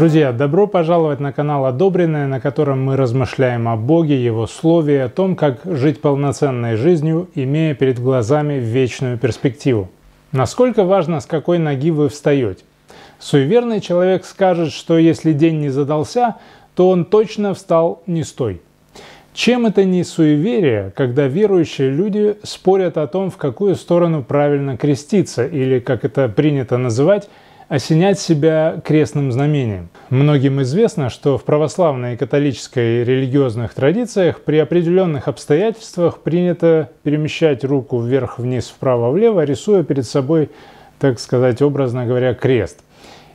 Друзья, добро пожаловать на канал Одобренное, на котором мы размышляем о Боге, Его Слове о том, как жить полноценной жизнью, имея перед глазами вечную перспективу. Насколько важно, с какой ноги вы встаете. Суеверный человек скажет, что если день не задался, то он точно встал не с той. Чем это не суеверие, когда верующие люди спорят о том, в какую сторону правильно креститься, или, как это принято называть, осенять себя крестным знамением. Многим известно, что в православной и католической религиозных традициях при определенных обстоятельствах принято перемещать руку вверх-вниз, вправо-влево, рисуя перед собой, так сказать, образно говоря, крест.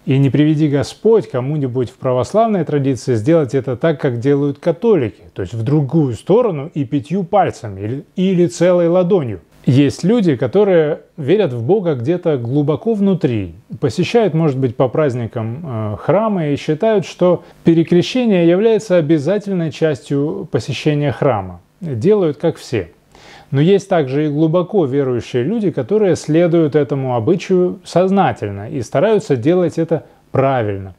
И не приведи Господь кому-нибудь в православной традиции сделать это так, как делают католики, то есть в другую сторону и пятью пальцами или, или целой ладонью. Есть люди, которые верят в Бога где-то глубоко внутри, посещают, может быть, по праздникам э, храмы и считают, что перекрещение является обязательной частью посещения храма. Делают как все. Но есть также и глубоко верующие люди, которые следуют этому обычаю сознательно и стараются делать это правильно,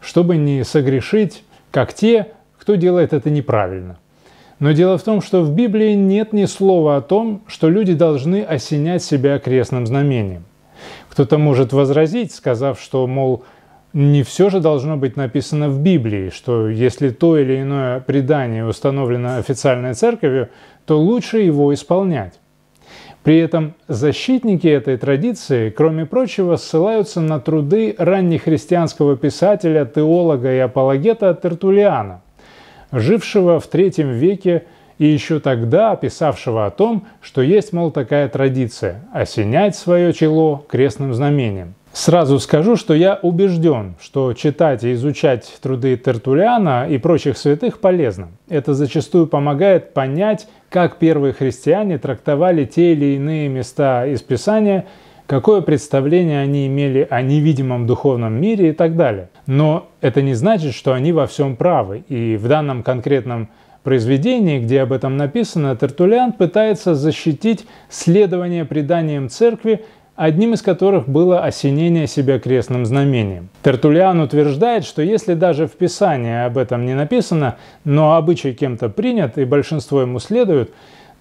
чтобы не согрешить, как те, кто делает это неправильно. Но дело в том, что в Библии нет ни слова о том, что люди должны осенять себя крестным знамением. Кто-то может возразить, сказав, что, мол, не все же должно быть написано в Библии, что если то или иное предание установлено официальной церковью, то лучше его исполнять. При этом защитники этой традиции, кроме прочего, ссылаются на труды раннехристианского писателя, теолога и апологета Тертулиана – жившего в третьем веке и еще тогда писавшего о том, что есть, мол, такая традиция – осенять свое чело крестным знамением. Сразу скажу, что я убежден, что читать и изучать труды Тертулиана и прочих святых полезно. Это зачастую помогает понять, как первые христиане трактовали те или иные места из Писания – какое представление они имели о невидимом духовном мире и так далее. Но это не значит, что они во всем правы. И в данном конкретном произведении, где об этом написано, Тертулиан пытается защитить следование преданиям церкви, одним из которых было осенение себя крестным знамением. Тертулиан утверждает, что если даже в Писании об этом не написано, но обычай кем-то принят и большинство ему следует,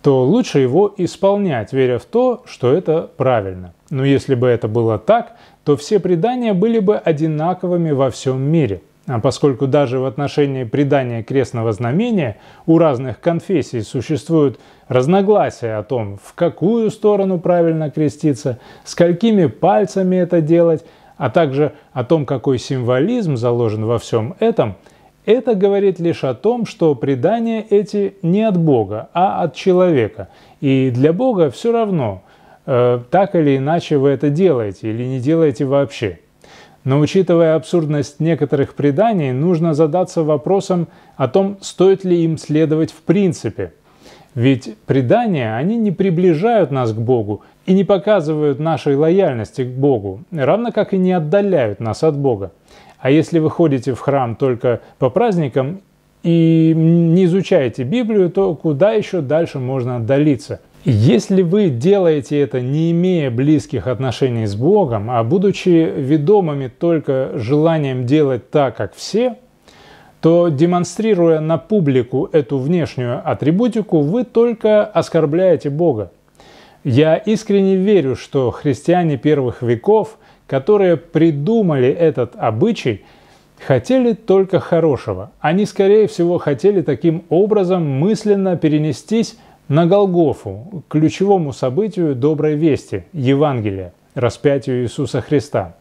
то лучше его исполнять, веря в то, что это правильно. Но если бы это было так, то все предания были бы одинаковыми во всем мире. А поскольку даже в отношении предания крестного знамения у разных конфессий существуют разногласия о том, в какую сторону правильно креститься, сколькими пальцами это делать, а также о том, какой символизм заложен во всем этом – это говорит лишь о том, что предания эти не от Бога, а от человека. И для Бога все равно, э, так или иначе вы это делаете или не делаете вообще. Но учитывая абсурдность некоторых преданий, нужно задаться вопросом о том, стоит ли им следовать в принципе. Ведь предания, они не приближают нас к Богу и не показывают нашей лояльности к Богу, равно как и не отдаляют нас от Бога. А если вы ходите в храм только по праздникам и не изучаете Библию, то куда еще дальше можно отдалиться? Если вы делаете это, не имея близких отношений с Богом, а будучи ведомыми только желанием делать так, как все, то демонстрируя на публику эту внешнюю атрибутику, вы только оскорбляете Бога. Я искренне верю, что христиане первых веков – которые придумали этот обычай, хотели только хорошего. Они, скорее всего, хотели таким образом мысленно перенестись на Голгофу, ключевому событию доброй вести, Евангелия, распятию Иисуса Христа.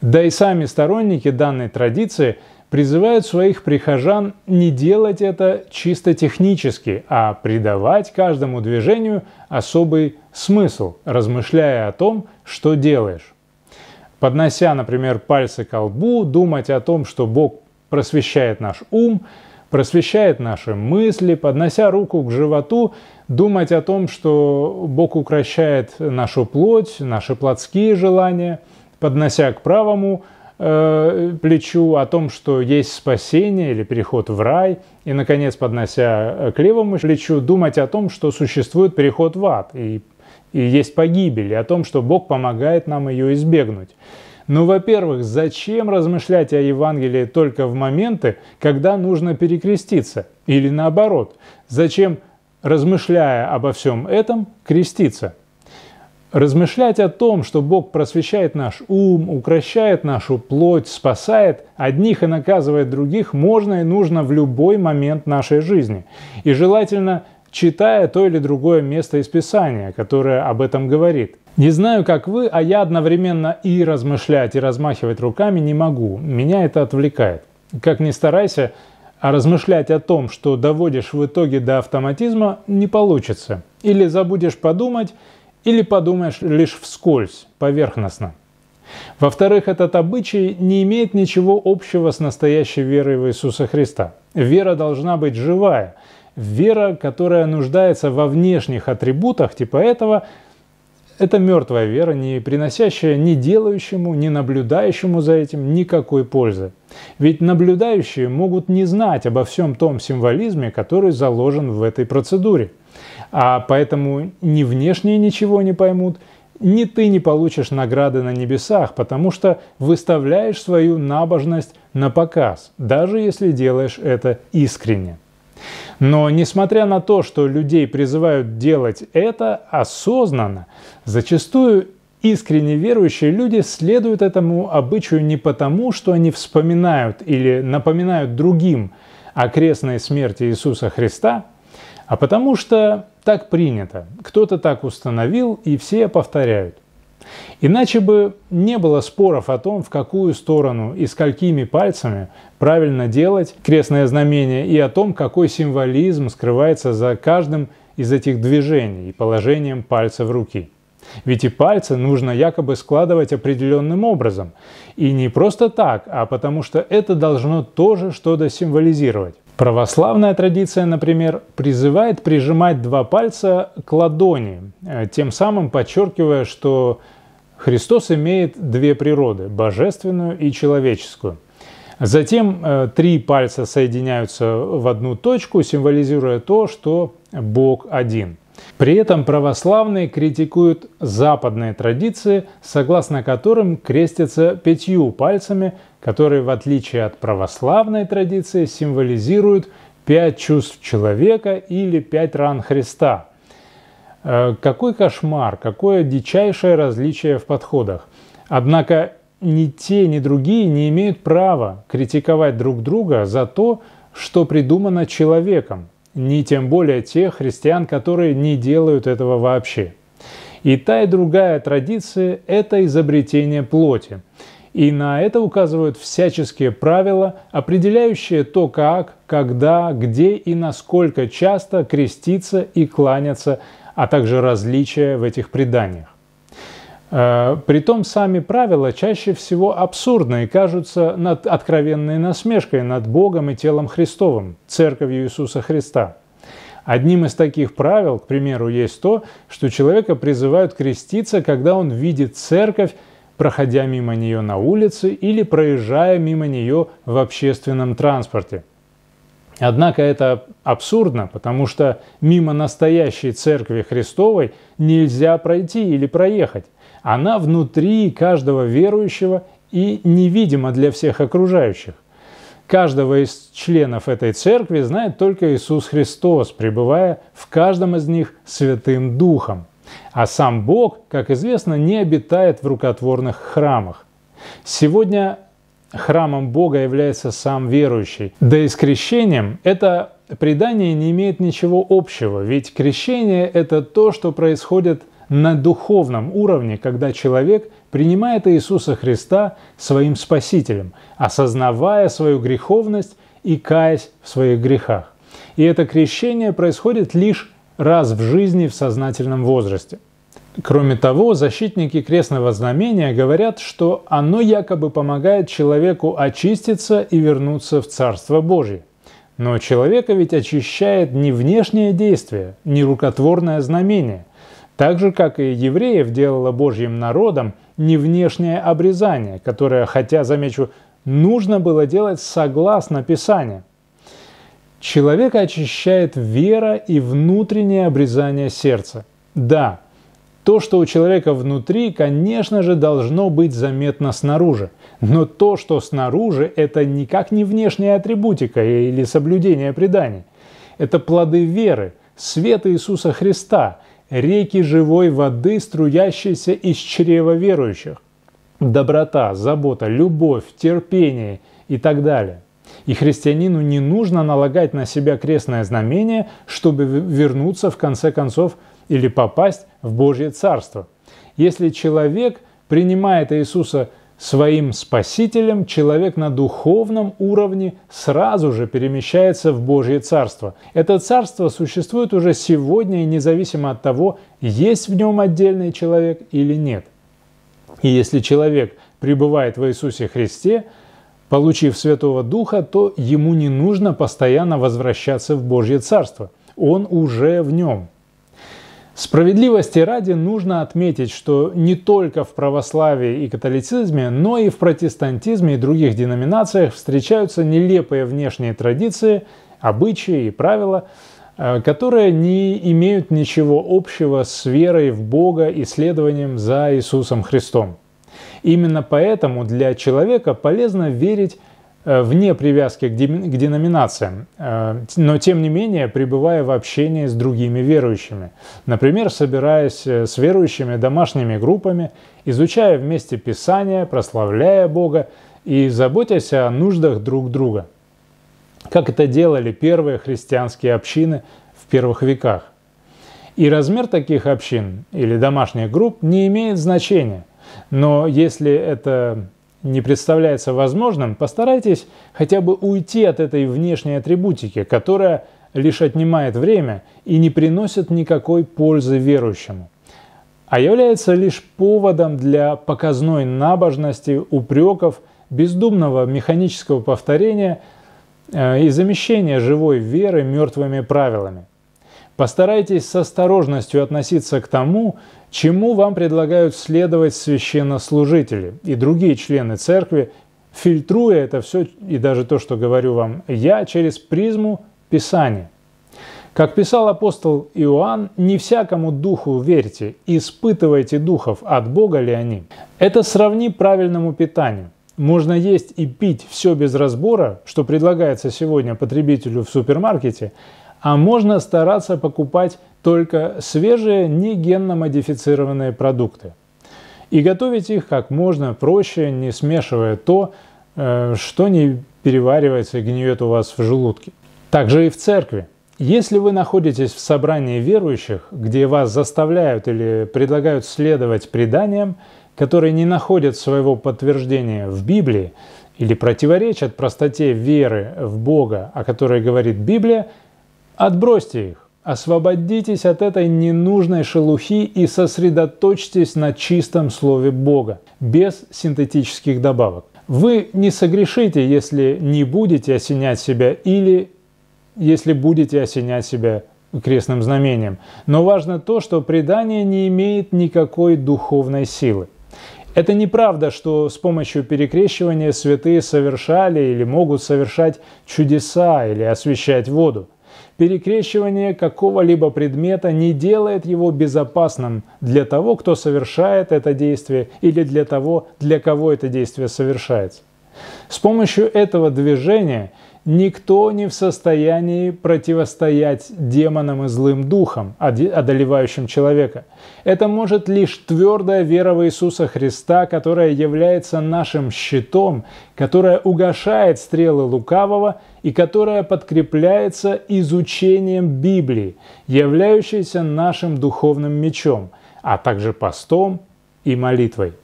Да и сами сторонники данной традиции призывают своих прихожан не делать это чисто технически, а придавать каждому движению особый смысл, размышляя о том, что делаешь поднося, например, пальцы к лбу, думать о том, что Бог просвещает наш ум, просвещает наши мысли, поднося руку к животу, думать о том, что Бог укращает нашу плоть, наши плотские желания, поднося к правому э, плечу о том, что есть спасение или переход в рай, и, наконец, поднося к левому плечу, думать о том, что существует переход в ад, и и есть погибель, и о том, что Бог помогает нам ее избегнуть. Ну, во-первых, зачем размышлять о Евангелии только в моменты, когда нужно перекреститься? Или наоборот, зачем, размышляя обо всем этом, креститься? Размышлять о том, что Бог просвещает наш ум, укращает нашу плоть, спасает одних и наказывает других, можно и нужно в любой момент нашей жизни. И желательно читая то или другое место из Писания, которое об этом говорит. Не знаю, как вы, а я одновременно и размышлять, и размахивать руками не могу. Меня это отвлекает. Как ни старайся, а размышлять о том, что доводишь в итоге до автоматизма, не получится. Или забудешь подумать, или подумаешь лишь вскользь, поверхностно. Во-вторых, этот обычай не имеет ничего общего с настоящей верой в Иисуса Христа. Вера должна быть живая. Вера, которая нуждается во внешних атрибутах типа этого – это мертвая вера, не приносящая ни делающему, ни наблюдающему за этим никакой пользы. Ведь наблюдающие могут не знать обо всем том символизме, который заложен в этой процедуре. А поэтому ни внешние ничего не поймут, ни ты не получишь награды на небесах, потому что выставляешь свою набожность на показ, даже если делаешь это искренне. Но несмотря на то, что людей призывают делать это осознанно, зачастую искренне верующие люди следуют этому обычаю не потому, что они вспоминают или напоминают другим о крестной смерти Иисуса Христа, а потому что так принято, кто-то так установил, и все повторяют. Иначе бы не было споров о том, в какую сторону и сколькими пальцами правильно делать крестное знамение, и о том, какой символизм скрывается за каждым из этих движений и положением пальца в руки. Ведь и пальцы нужно якобы складывать определенным образом. И не просто так, а потому что это должно тоже что-то символизировать. Православная традиция, например, призывает прижимать два пальца к ладони, э, тем самым подчеркивая, что Христос имеет две природы – божественную и человеческую. Затем э, три пальца соединяются в одну точку, символизируя то, что Бог один. При этом православные критикуют западные традиции, согласно которым крестятся пятью пальцами, которые, в отличие от православной традиции, символизируют пять чувств человека или пять ран Христа – какой кошмар, какое дичайшее различие в подходах. Однако ни те, ни другие не имеют права критиковать друг друга за то, что придумано человеком, ни тем более тех христиан, которые не делают этого вообще. И та и другая традиция – это изобретение плоти. И на это указывают всяческие правила, определяющие то, как, когда, где и насколько часто креститься и кланяться а также различия в этих преданиях. Э, притом сами правила чаще всего абсурдны и кажутся над откровенной насмешкой над Богом и телом Христовым, Церковью Иисуса Христа. Одним из таких правил, к примеру, есть то, что человека призывают креститься, когда он видит церковь, проходя мимо нее на улице или проезжая мимо нее в общественном транспорте – Однако это абсурдно, потому что мимо настоящей Церкви Христовой нельзя пройти или проехать. Она внутри каждого верующего и невидима для всех окружающих. Каждого из членов этой церкви знает только Иисус Христос, пребывая в каждом из них Святым Духом. А сам Бог, как известно, не обитает в рукотворных храмах. Сегодня храмом Бога является сам верующий. Да и с крещением это предание не имеет ничего общего, ведь крещение – это то, что происходит на духовном уровне, когда человек принимает Иисуса Христа своим Спасителем, осознавая свою греховность и каясь в своих грехах. И это крещение происходит лишь раз в жизни в сознательном возрасте. Кроме того, защитники крестного знамения говорят, что оно якобы помогает человеку очиститься и вернуться в Царство Божье. Но человека ведь очищает не внешнее действие, не рукотворное знамение. Так же, как и евреев делало Божьим народом не внешнее обрезание, которое, хотя, замечу, нужно было делать согласно Писанию. Человека очищает вера и внутреннее обрезание сердца. Да, То, что у человека внутри, конечно же, должно быть заметно снаружи. Но то, что снаружи, это никак не внешняя атрибутика или соблюдение преданий. Это плоды веры, света Иисуса Христа, реки живой воды, струящиеся из чрева верующих. Доброта, забота, любовь, терпение и так далее. И христианину не нужно налагать на себя крестное знамение, чтобы вернуться в конце концов или попасть в Божье Царство. Если человек принимает Иисуса своим Спасителем, человек на духовном уровне сразу же перемещается в Божье Царство. Это Царство существует уже сегодня и независимо от того, есть в нем отдельный человек или нет. И если человек пребывает в Иисусе Христе, получив Святого Духа, то ему не нужно постоянно возвращаться в Божье Царство. Он уже в нем. Справедливости ради нужно отметить, что не только в православии и католицизме, но и в протестантизме и других деноминациях встречаются нелепые внешние традиции, обычаи и правила, э, которые не имеют ничего общего с верой в Бога и следованием за Иисусом Христом. Именно поэтому для человека полезно верить вне привязки к деноминациям, э, но тем не менее пребывая в общении с другими верующими. Например, собираясь э, с верующими домашними группами, изучая вместе Писание, прославляя Бога и заботясь о нуждах друг друга. Как это делали первые христианские общины в первых веках. И размер таких общин или домашних групп не имеет значения – но если это не представляется возможным, постарайтесь хотя бы уйти от этой внешней атрибутики, которая лишь отнимает время и не приносит никакой пользы верующему, а является лишь поводом для показной набожности, упреков, бездумного механического повторения э, и замещения живой веры мертвыми правилами – Постарайтесь с осторожностью относиться к тому, чему вам предлагают следовать священнослужители и другие члены церкви, фильтруя это все и даже то, что говорю вам я, через призму Писания. Как писал апостол Иоанн, не всякому духу верьте, испытывайте духов, от Бога ли они. Это сравни правильному питанию. Можно есть и пить все без разбора, что предлагается сегодня потребителю в супермаркете, а можно стараться покупать только свежие, не генно-модифицированные продукты. И готовить их как можно проще, не смешивая то, э, что не переваривается и гниет у вас в желудке. Также и в церкви. Если вы находитесь в собрании верующих, где вас заставляют или предлагают следовать преданиям, которые не находят своего подтверждения в Библии или противоречат простоте веры в Бога, о которой говорит Библия, Отбросьте их, освободитесь от этой ненужной шелухи и сосредоточьтесь на чистом Слове Бога, без синтетических добавок. Вы не согрешите, если не будете осенять себя или если будете осенять себя крестным знамением. Но важно то, что предание не имеет никакой духовной силы. Это неправда, что с помощью перекрещивания святые совершали или могут совершать чудеса или освещать воду. Перекрещивание какого-либо предмета не делает его безопасным для того, кто совершает это действие или для того, для кого это действие совершается. С помощью этого движения никто не в состоянии противостоять демонам и злым духам, одолевающим человека. Это может лишь твердая вера в Иисуса Христа, которая является нашим щитом, которая угошает стрелы лукавого и которая подкрепляется изучением Библии, являющейся нашим духовным мечом, а также постом и молитвой.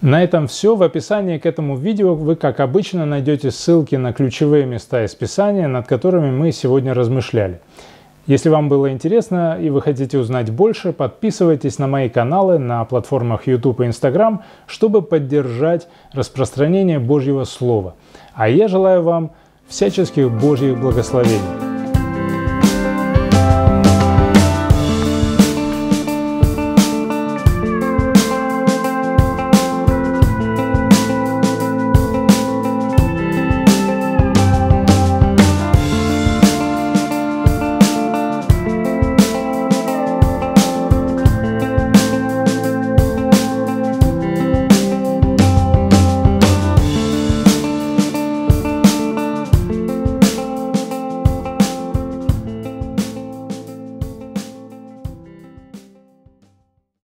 На этом все. В описании к этому видео вы, как обычно, найдете ссылки на ключевые места из Писания, над которыми мы сегодня размышляли. Если вам было интересно и вы хотите узнать больше, подписывайтесь на мои каналы на платформах YouTube и Instagram, чтобы поддержать распространение Божьего Слова. А я желаю вам всяческих Божьих благословений.